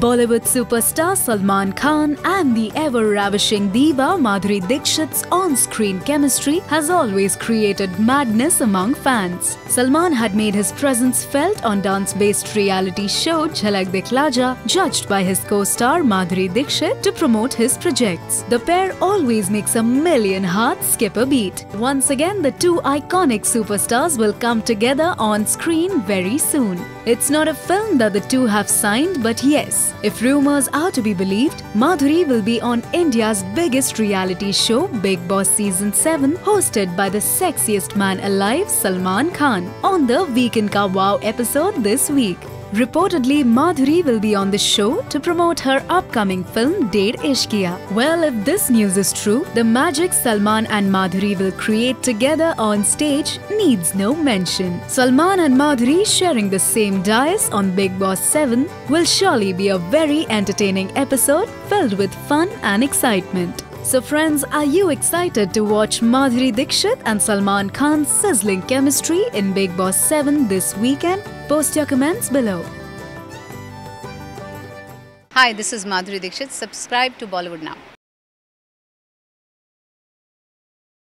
Bollywood superstar Salman Khan and the ever ravishing diva Madhuri Dixit's on screen chemistry has always created madness among fans. Salman had made his presence felt on dance based reality show Jhalak Dikhla judged by his co star Madhuri Dixit to promote his projects. The pair always makes a million hearts skip a beat. Once again, the two iconic superstars will come together on screen very soon. It's not a film that the two have signed, but yes, if rumors are to be believed, Madhuri will be on India's biggest reality show, Bigg Boss Season 7, hosted by the sexiest man alive, Salman Khan, on the Weekend Ka Vaar episode this week. Reportedly, Madhuri will be on the show to promote her upcoming film Dedh Ishqiya. Well, if this news is true, the magic Salman and Madhuri will create together on stage needs no mention. Salman and Madhuri sharing the same dais on Bigg Boss 7 will surely be a very entertaining episode filled with fun and excitement. So friends, are you excited to watch Madhuri Dixit and Salman Khan's sizzling chemistry in Bigg Boss 7 this weekend? Post your comments below. Hi, this is Madhuri Dixit. Subscribe to Bollywood Now.